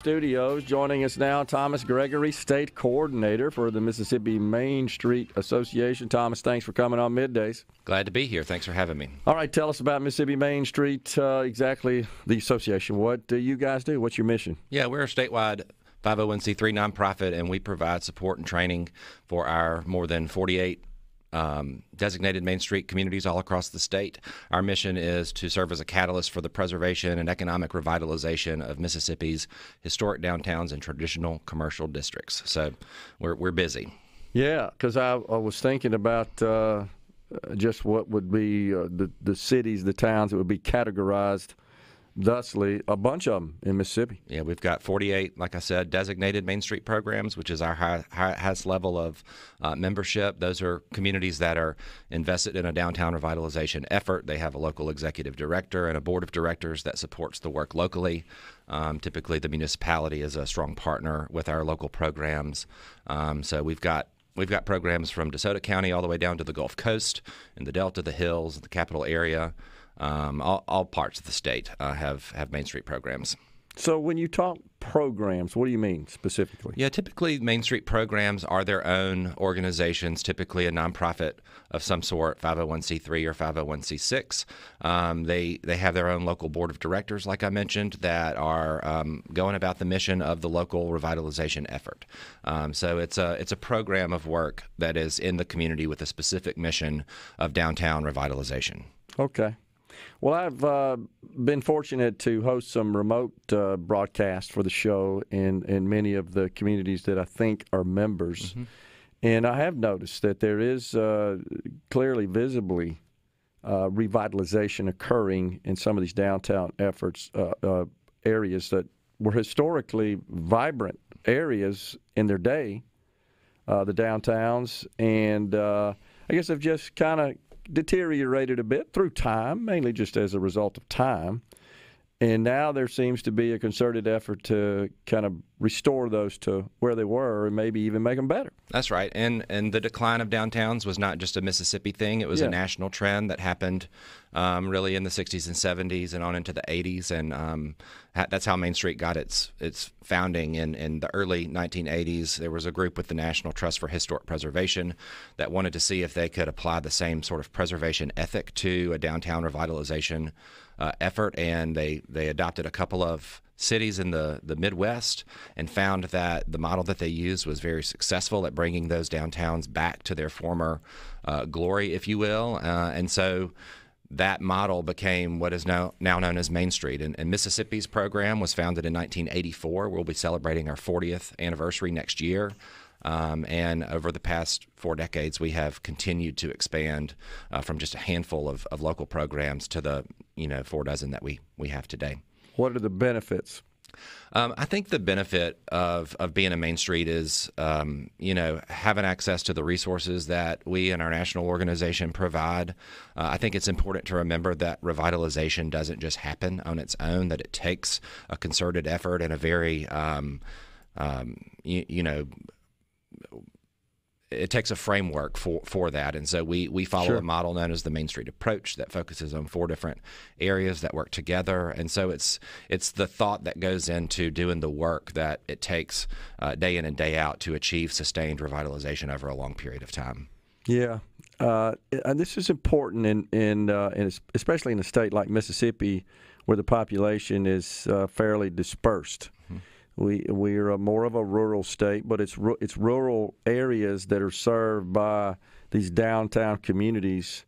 Studios. Joining us now, Thomas Gregory, State Coordinator for the Mississippi Main Street Association. Thomas, thanks for coming on Middays. Glad to be here. Thanks for having me. All right, tell us about Mississippi Main Street, uh, exactly the association. What do you guys do? What's your mission? Yeah, we're a statewide 501c3 nonprofit, and we provide support and training for our more than 48 um, designated Main Street communities all across the state. Our mission is to serve as a catalyst for the preservation and economic revitalization of Mississippi's historic downtowns and traditional commercial districts. So we're, we're busy. Yeah, because I, I, was thinking about uh, just what would be uh, the, the cities, the towns that would be categorized – thusly a bunch of them in Mississippi. Yeah, we've got 48, like I said, designated Main Street programs, which is our high, high, highest level of uh, membership. Those are communities that are invested in a downtown revitalization effort. They have a local executive director and a board of directors that supports the work locally. Um, typically, the municipality is a strong partner with our local programs. Um, so we've got We've got programs from DeSoto County all the way down to the Gulf Coast, in the Delta, the Hills, the capital area. Um, all, all, parts of the state uh, have have Main Street programs. So when you talk programs, what do you mean specifically? Yeah, typically Main Street programs are their own organizations, typically a nonprofit of some sort, 501c3 or 501c6. Um, they they have their own local board of directors, like I mentioned, that are um, going about the mission of the local revitalization effort. Um, so it's a it's a program of work that is in the community with a specific mission of downtown revitalization. Okay. Well, I've uh, been fortunate to host some remote uh, broadcasts for the show in, in many of the communities that I think are members. Mm-hmm. And I have noticed that there is uh, clearly, visibly, uh, revitalization occurring in some of these downtown efforts, uh, uh, areas that were historically vibrant areas in their day, the downtowns. And I guess they've just kind of deteriorated a bit through time, mainly just as a result of time. And now there seems to be a concerted effort to kind of restore those to where they were and maybe even make them better. That's right. And and the decline of downtowns was not just a Mississippi thing, it was yeah. a national trend that happened um, really in the 60s and 70s and on into the 80s. And um, that's how Main Street got its its founding in, in the early 1980s. There was a group with the National Trust for Historic Preservation that wanted to see if they could apply the same sort of preservation ethic to a downtown revitalization uh, effort, and they they adopted a couple of cities in the, the Midwest and found that the model that they used was very successful at bringing those downtowns back to their former uh, glory, if you will. Uh, and so that model became what is now, now known as Main Street. And, and, Mississippi's program was founded in 1984. We'll be celebrating our 40th anniversary next year. Um, and over the past four decades, we have continued to expand uh, from just a handful of, of local programs to the you know four dozen that we, we have today. What are the benefits? Um, I think the benefit of, of being a Main Street is, um, you know, having access to the resources that we and our national organization provide. Uh, I think it's important to remember that revitalization doesn't just happen on its own; that it takes a concerted effort and a very, um, um you, you know it takes a framework for, for that. And so we, we follow sure. a model known as the Main Street approach that focuses on four different areas that work together. And so it's it's the thought that goes into doing the work that it takes uh, day in and day out to achieve sustained revitalization over a long period of time. Yeah. Uh, and this is important in in, uh, in, especially in a state like Mississippi, where the population is uh, fairly dispersed. Mm-hmm. We we are more of a rural state, but it's it's rural areas that are served by these downtown communities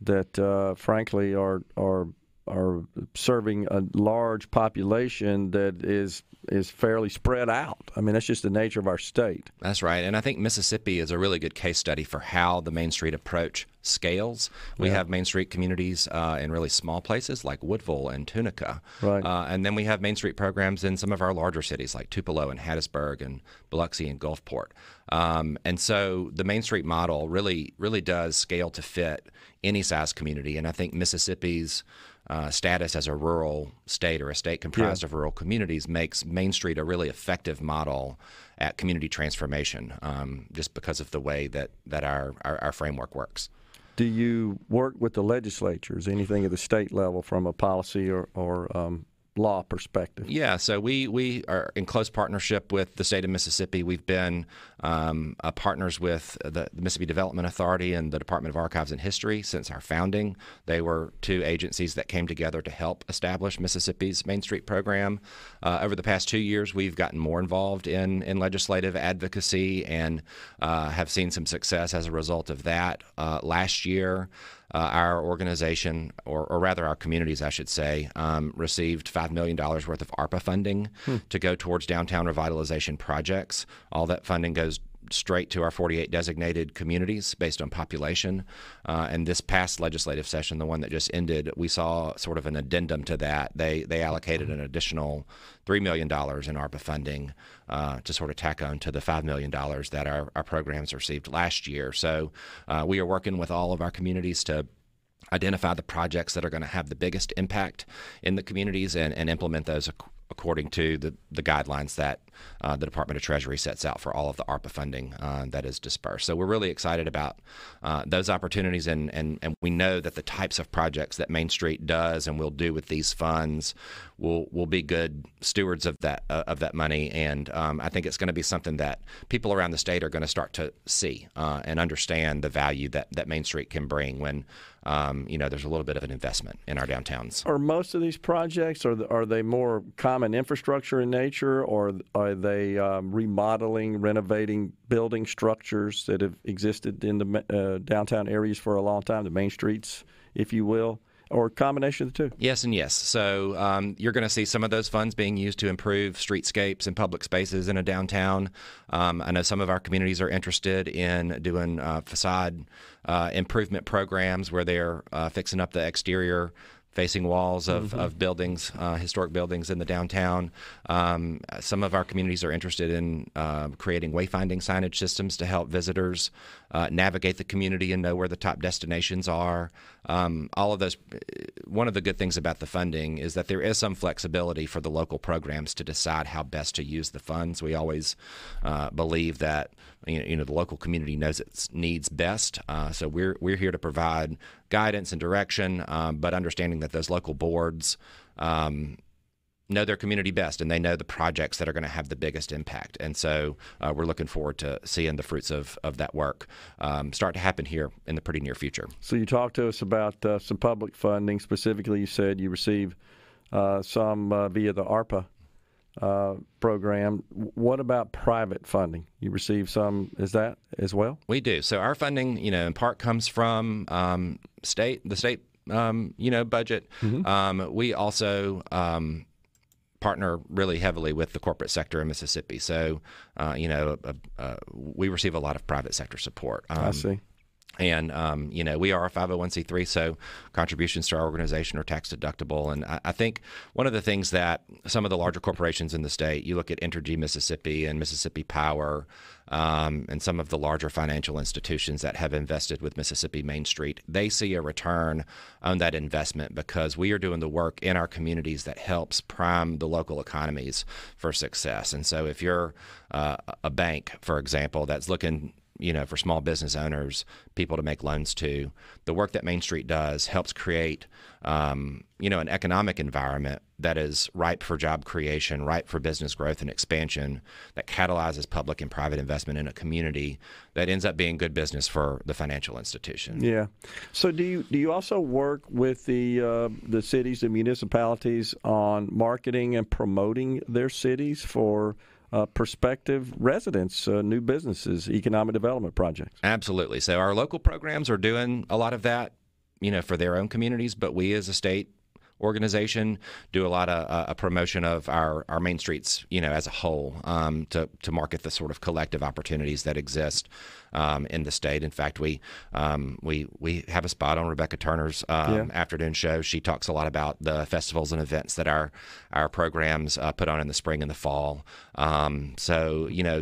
that, uh, frankly, are are are serving a large population that is is fairly spread out. I mean, that's just the nature of our state. That's right. And I think Mississippi is a really good case study for how the Main Street approach scales. We yeah. have Main Street communities uh, in really small places like Woodville and Tunica. Right. Uh, and then we have Main Street programs in some of our larger cities like Tupelo and Hattiesburg and Biloxi and Gulfport. Um, and so the Main Street model really, really does scale to fit any size community. And I think Mississippi's uh, status as a rural state or a state comprised yeah. of rural communities makes Main Street a really effective model at community transformation, um, just because of the way that that our, our, our framework works. Do you work with the legislatures, anything at the state level, from a policy or, or um, law perspective? Yeah, so we we are in close partnership with the state of Mississippi. We've been um, uh, partners with the, Mississippi Development Authority and the Department of Archives and History since our founding. They were two agencies that came together to help establish Mississippi's Main Street program. Uh, over the past two years, we've gotten more involved in in legislative advocacy and uh, have seen some success as a result of that. Uh, last year uh, our organization, or, or, rather our communities, I should say, um, received $5 million worth of ARPA funding hmm. to go towards downtown revitalization projects. All that funding goes straight to our 48 designated communities based on population. Uh, and this past legislative session, the one that just ended, we saw sort of an addendum to that. They they allocated an additional three million dollars in ARPA funding uh, to sort of tack on to the five million dollars that our, our programs received last year. So uh, we are working with all of our communities to identify the projects that are going to have the biggest impact in the communities and, and implement those according to the, the guidelines that uh, the Department of Treasury sets out for all of the ARPA funding uh, that is dispersed. So we're really excited about uh, those opportunities, and, and, and we know that the types of projects that Main Street does and will do with these funds will will be good stewards of that uh, of that money. And um, I think it's going to be something that people around the state are going to start to see uh, and understand the value that, that Main Street can bring when um, you know there's a little bit of an investment in our downtowns. Are most of these projects are are they more common infrastructure in nature, or are they um, remodeling, renovating building structures that have existed in the uh, downtown areas for a long time, the main streets, if you will? or combination of the two? Yes, and yes. So um, you're going to see some of those funds being used to improve streetscapes and public spaces in a downtown. Um, I know some of our communities are interested in doing uh, facade uh, improvement programs where they're uh, fixing up the exterior facing walls of, mm-hmm. of buildings, uh, historic buildings in the downtown. Um, some of our communities are interested in uh, creating wayfinding signage systems to help visitors uh, navigate the community and know where the top destinations are. Um, all of those. One of the good things about the funding is that there is some flexibility for the local programs to decide how best to use the funds. We always uh, believe that you know the local community knows its needs best. Uh, so we're we're here to provide guidance and direction, um, but understanding that those local boards. Um, know their community best and they know the projects that are going to have the biggest impact. And so uh, we're looking forward to seeing the fruits of, of that work um, start to happen here in the pretty near future. So you talked to us about uh, some public funding. Specifically, you said you receive uh, some uh, via the ARPA uh, program. What about private funding? You receive some, is that as well? We do. So our funding, you know, in part comes from um, state, the state um, you know, budget. Mm-hmm. Um, we also um, partner really heavily with the corporate sector in Mississippi. So, uh, you know, uh, uh, we receive a lot of private sector support. Um, I see. And um, you know, we are a 501c3, so contributions to our organization are tax deductible. And I, I, think one of the things that some of the larger corporations in the state, you look at Entergy Mississippi and Mississippi Power, um, and some of the larger financial institutions that have invested with Mississippi Main Street, they see a return on that investment because we are doing the work in our communities that helps prime the local economies for success. And so, if you're uh, a bank, for example, that's looking you know, for small business owners, people to make loans to. The work that Main Street does helps create, um, you know, an economic environment that is ripe for job creation, ripe for business growth and expansion, that catalyzes public and private investment in a community that ends up being good business for the financial institution. Yeah. So do you do you also work with the uh, the cities and municipalities on marketing and promoting their cities for uh, prospective residents, uh, new businesses, economic development projects. Absolutely. So our local programs are doing a lot of that, you know, for their own communities, but we as a state organization do a lot of uh, a promotion of our, our main streets, you know, as a whole um, to, to market the sort of collective opportunities that exist um, in the state. In fact, we um, we we have a spot on Rebecca Turner's um, yeah. afternoon show. She talks a lot about the festivals and events that our our programs uh, put on in the spring and the fall. Um, so you know,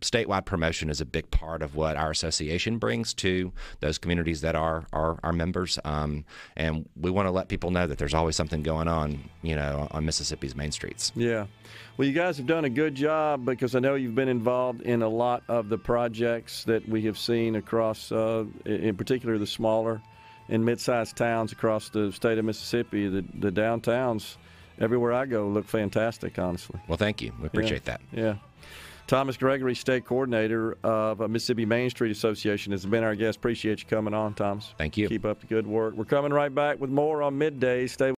statewide promotion is a big part of what our association brings to those communities that are are our members, um, and we want to let people know that there's always something going on, you know, on Mississippi's main streets. Yeah. Well, you guys have done a good job because I know you've been involved in a lot of the projects that we have seen across, uh, in particular, the smaller and mid-sized towns across the state of Mississippi. The, the downtowns everywhere I go look fantastic. Honestly. Well, thank you. We appreciate yeah. that. Yeah. Thomas Gregory, state coordinator of Mississippi Main Street Association, has been our guest. Appreciate you coming on, Thomas. Thank you. Keep up the good work. We're coming right back with more on midday. Stay.